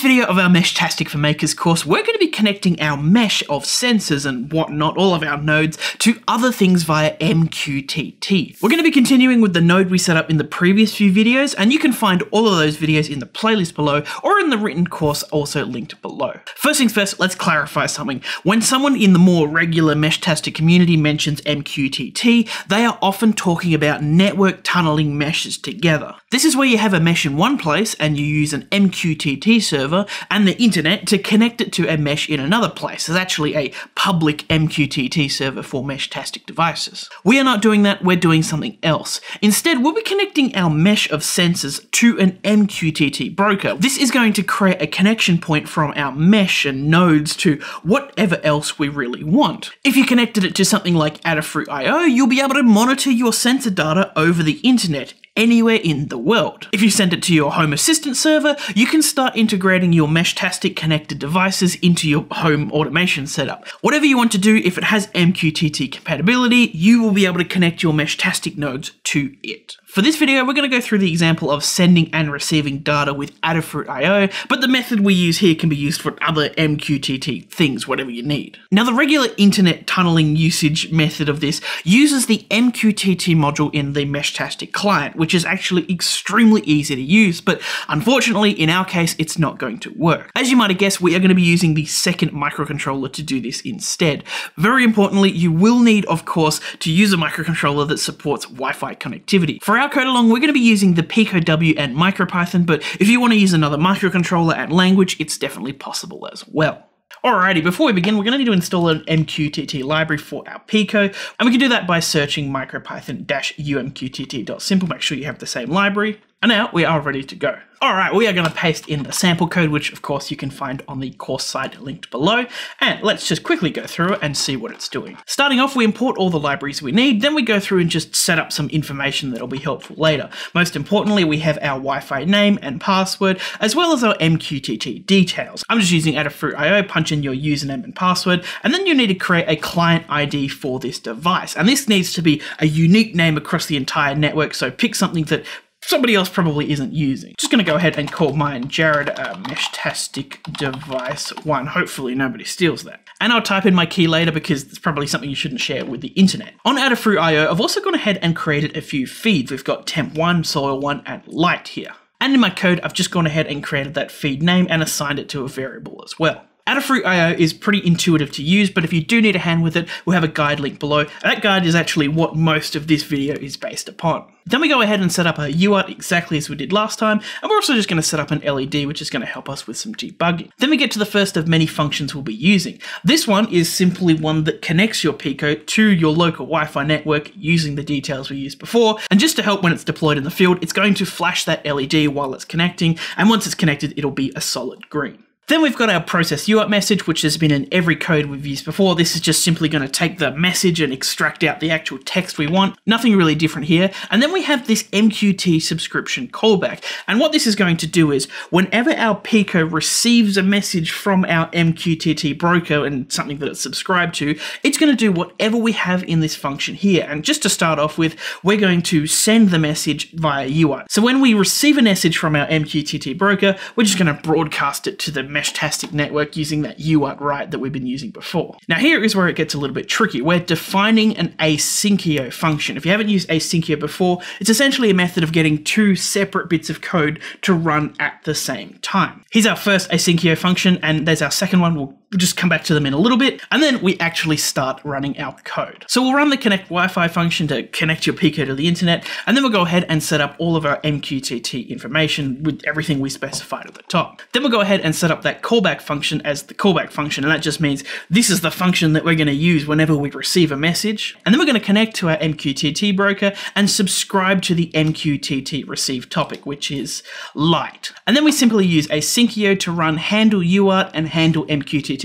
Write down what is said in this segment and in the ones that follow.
video of our Mesh Meshtastic for Makers course, we're going to be connecting our mesh of sensors and whatnot, all of our nodes, to other things via MQTT. We're going to be continuing with the node we set up in the previous few videos, and you can find all of those videos in the playlist below or in the written course also linked below. First things first, let's clarify something. When someone in the more regular Mesh Meshtastic community mentions MQTT, they are often talking about network tunneling meshes together. This is where you have a mesh in one place and you use an MQTT server and the internet to connect it to a mesh in another place. There's actually a public MQTT server for Meshtastic devices. We are not doing that, we're doing something else. Instead, we'll be connecting our mesh of sensors to an MQTT broker. This is going to create a connection point from our mesh and nodes to whatever else we really want. If you connected it to something like Adafruit IO, you'll be able to monitor your sensor data over the internet anywhere in the world. If you send it to your Home Assistant server, you can start integrating your Meshtastic connected devices into your home automation setup. Whatever you want to do, if it has MQTT compatibility, you will be able to connect your Meshtastic nodes to it. For this video, we're going to go through the example of sending and receiving data with Adafruit IO, but the method we use here can be used for other MQTT things, whatever you need. Now, the regular internet tunneling usage method of this uses the MQTT module in the Meshtastic client, which is actually extremely easy to use, but unfortunately, in our case, it's not going to work. As you might have guessed, we are going to be using the second microcontroller to do this instead. Very importantly, you will need, of course, to use a microcontroller that supports Wi-Fi connectivity. For our code along, we're going to be using the Pico W and MicroPython, but if you want to use another microcontroller and language, it's definitely possible as well. Alrighty, before we begin, we're going to need to install an MQTT library for our Pico, and we can do that by searching micropython-umqtt.simple. Make sure you have the same library. And now we are ready to go. All right, we are going to paste in the sample code, which of course you can find on the course site linked below. And let's just quickly go through and see what it's doing. Starting off, we import all the libraries we need, then we go through and just set up some information that'll be helpful later. Most importantly, we have our Wi-Fi name and password, as well as our MQTT details. I'm just using Adafruit IO, punch in your username and password, and then you need to create a client ID for this device. And this needs to be a unique name across the entire network, so pick something that somebody else probably isn't using. Just going to go ahead and call mine Jared uh, Meshtastic Device 1. Hopefully nobody steals that. And I'll type in my key later because it's probably something you shouldn't share with the internet. On Adafruit IO, I've also gone ahead and created a few feeds. We've got Temp1, Soil1, and Light here. And in my code, I've just gone ahead and created that feed name and assigned it to a variable as well. Adafruit IO is pretty intuitive to use, but if you do need a hand with it, we'll have a guide link below. That guide is actually what most of this video is based upon. Then we go ahead and set up a UART exactly as we did last time, and we're also just going to set up an LED, which is going to help us with some debugging. Then we get to the first of many functions we'll be using. This one is simply one that connects your Pico to your local Wi-Fi network using the details we used before, and just to help when it's deployed in the field, it's going to flash that LED while it's connecting, and once it's connected, it'll be a solid green. Then we've got our process UART message, which has been in every code we've used before. This is just simply going to take the message and extract out the actual text we want. Nothing really different here. And then we have this MQTT subscription callback. And what this is going to do is whenever our Pico receives a message from our MQTT broker and something that it's subscribed to, it's going to do whatever we have in this function here. And just to start off with, we're going to send the message via UART. So when we receive a message from our MQTT broker, we're just going to broadcast it to the Meshtastic network using that UART write that we've been using before. Now here is where it gets a little bit tricky. We're defining an asyncio function. If you haven't used asyncio before, it's essentially a method of getting two separate bits of code to run at the same time. Here's our first asyncio function, and there's our second one. We'll just come back to them in a little bit, and then we actually start running our code. So we'll run the connect Wi-Fi function to connect your Pico to the internet, and then we'll go ahead and set up all of our MQTT information with everything we specified at the top. Then we'll go ahead and set up that callback function as the callback function, and that just means this is the function that we're going to use whenever we receive a message. And then we're going to connect to our MQTT broker and subscribe to the MQTT received topic, which is light. And then we simply use asyncio to run handle UART and handle MQTT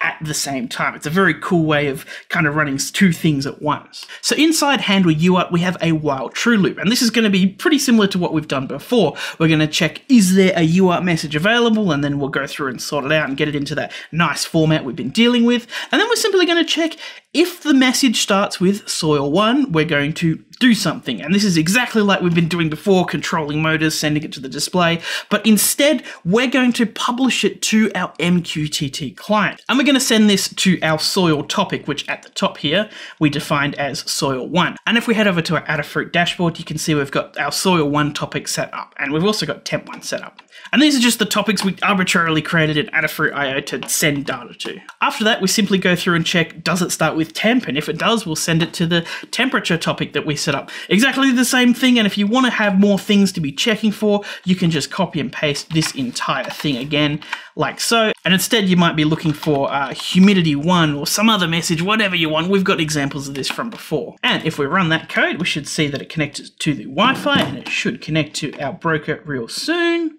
at the same time. It's a very cool way of kind of running two things at once. So inside handle UART, we have a while true loop, and this is going to be pretty similar to what we've done before. We're going to check, is there a UART message available? And then we'll go through and sort it out and get it into that nice format we've been dealing with. And then we're simply going to check, If the message starts with soil 1, we're going to do something. And this is exactly like we've been doing before, controlling motors, sending it to the display. But instead, we're going to publish it to our MQTT client. And we're going to send this to our soil topic, which at the top here, we defined as soil 1. And if we head over to our Adafruit dashboard, you can see we've got our soil 1 topic set up. And we've also got temp 1 set up. And these are just the topics we arbitrarily created in Adafruit IO to send data to. After that, we simply go through and check, does it start with temp? And if it does, we'll send it to the temperature topic that we set up. Exactly the same thing, and if you want to have more things to be checking for, you can just copy and paste this entire thing again, like so. And instead, you might be looking for uh, humidity 1 or some other message, whatever you want. We've got examples of this from before. And if we run that code, we should see that it connects to the Wi-Fi, and it should connect to our broker real soon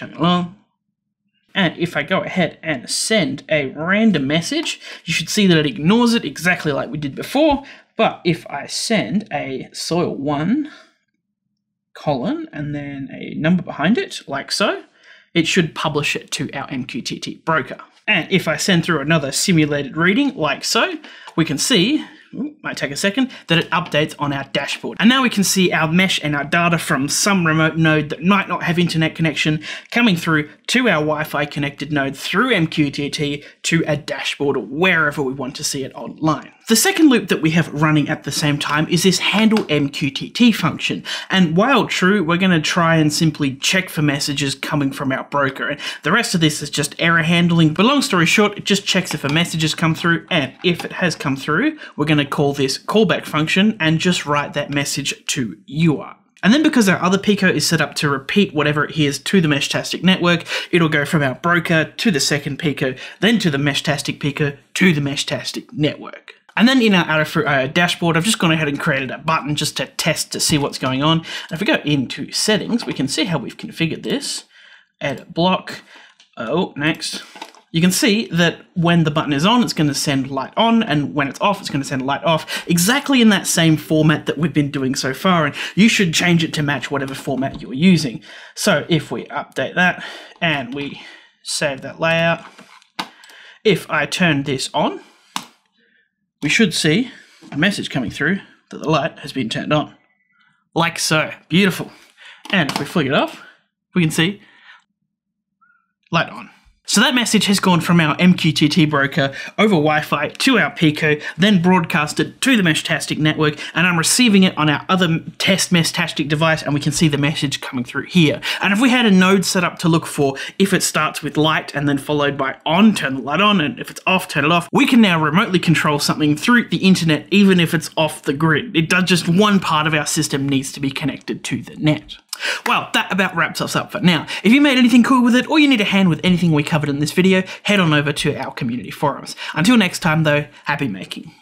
chugging along. And if I go ahead and send a random message, you should see that it ignores it exactly like we did before. But if I send a soil one colon and then a number behind it, like so, it should publish it to our MQTT broker. And if I send through another simulated reading, like so, we can see Ooh, might take a second, that it updates on our dashboard. And now we can see our mesh and our data from some remote node that might not have internet connection coming through to our Wi-Fi connected node through MQTT to a dashboard or wherever we want to see it online. The second loop that we have running at the same time is this handle MQTT function. And while true, we're going to try and simply check for messages coming from our broker. And the rest of this is just error handling. But long story short, it just checks if a message has come through. And if it has come through, we're going to call this callback function and just write that message to UART. And then because our other Pico is set up to repeat whatever it hears to the Meshtastic network, it'll go from our broker to the second Pico, then to the Meshtastic Pico to the Meshtastic network. And then in our Adafruit IO dashboard, I've just gone ahead and created a button just to test to see what's going on. And if we go into settings, we can see how we've configured this. Edit block. Oh, next you can see that when the button is on, it's going to send light on, and when it's off, it's going to send light off, exactly in that same format that we've been doing so far, and you should change it to match whatever format you're using. So if we update that, and we save that layout, if I turn this on, we should see a message coming through that the light has been turned on. Like so. Beautiful. And if we flick it off, we can see light on. So that message has gone from our MQTT broker over Wi-Fi to our Pico, then broadcasted to the Meshtastic network, and I'm receiving it on our other test Meshtastic device, and we can see the message coming through here. And if we had a node set up to look for if it starts with light and then followed by on, turn the light on, and if it's off, turn it off, we can now remotely control something through the internet, even if it's off the grid. It does just one part of our system needs to be connected to the net. Well, that about wraps us up for now. If you made anything cool with it, or you need a hand with anything we covered in this video, head on over to our community forums. Until next time though, happy making.